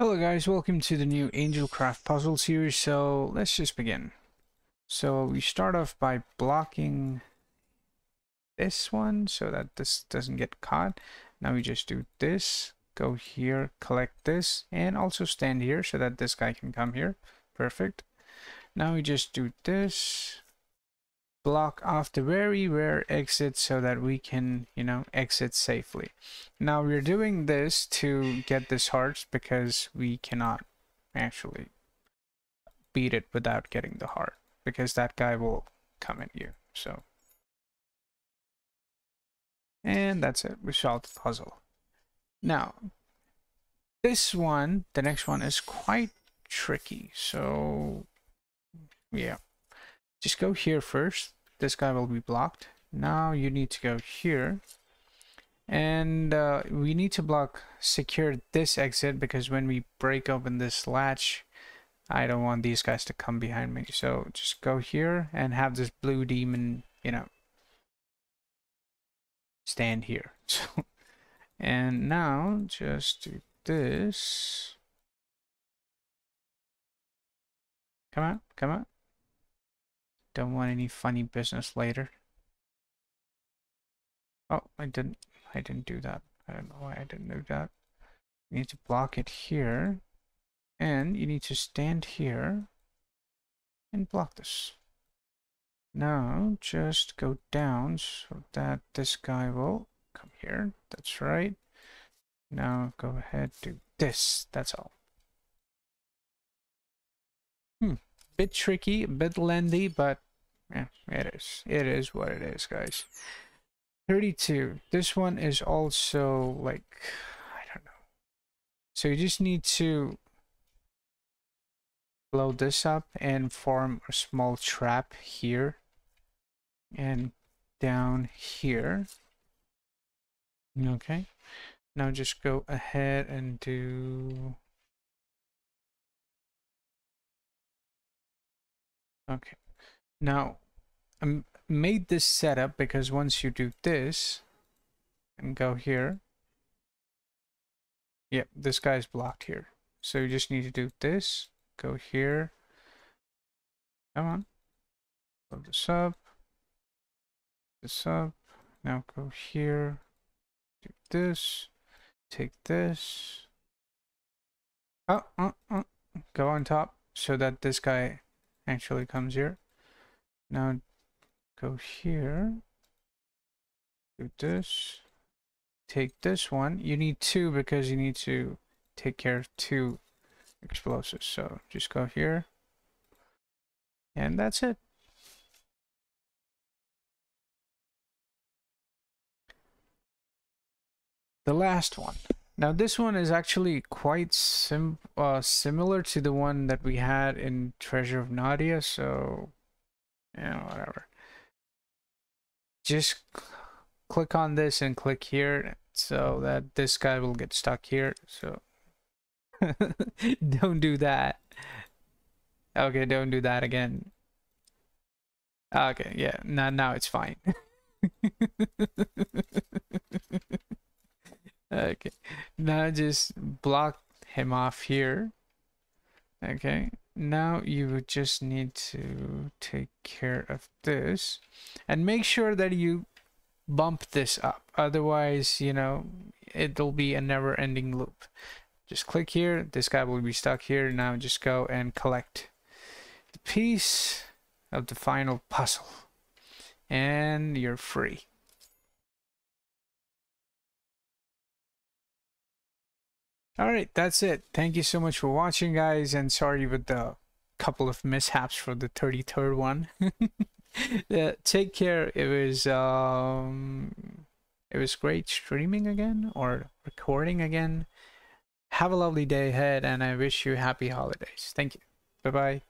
Hello guys, welcome to the new Angelcraft puzzle series. So let's just begin. So we start off by blocking this one so that this doesn't get caught. Now we just do this, go here, collect this, and also stand here so that this guy can come here. Perfect. Now we just do this, block off the very rare exit so that we can, you know, exit safely. Now we're doing this to get this hearts because we cannot actually beat it without getting the heart because that guy will come at you. So, and that's it. We solved the puzzle. Now, this one, the next one is quite tricky. So, yeah just go here first. This guy will be blocked. Now you need to go here. And uh, we need to block secure this exit because when we break open this latch, I don't want these guys to come behind me. So just go here and have this blue demon, you know, stand here. So, and now just do this. Come on, come on. Don't want any funny business later. Oh, I didn't, I didn't do that. I don't know why I didn't do that. You need to block it here. And you need to stand here and block this. Now, just go down so that this guy will come here. That's right. Now, go ahead, do this. That's all. Hmm bit tricky, a bit lengthy, but yeah, it is. It is what it is, guys. 32. This one is also like, I don't know. So you just need to blow this up and form a small trap here and down here. Okay. Now just go ahead and do Okay. Now, I made this setup because once you do this and go here, yep, this guy's blocked here. So you just need to do this, go here. Come on. Load this up. This up. Now go here. Do this. Take this. Oh, oh, oh. Go on top so that this guy actually comes here. Now go here, do this, take this one. You need two because you need to take care of two explosives. So just go here, and that's it. The last one. Now this one is actually quite sim uh, similar to the one that we had in Treasure of Nadia, so yeah, whatever. Just click on this and click here so that this guy will get stuck here. So don't do that. Okay, don't do that again. Okay, yeah, now now it's fine. Okay. Now just block him off here. Okay. Now you just need to take care of this and make sure that you bump this up. Otherwise, you know, it'll be a never ending loop. Just click here. This guy will be stuck here. Now just go and collect the piece of the final puzzle. And you're free. All right, that's it. Thank you so much for watching, guys, and sorry with the couple of mishaps for the 33rd one. uh, take care. It was um, it was great streaming again or recording again. Have a lovely day ahead, and I wish you happy holidays. Thank you. Bye bye.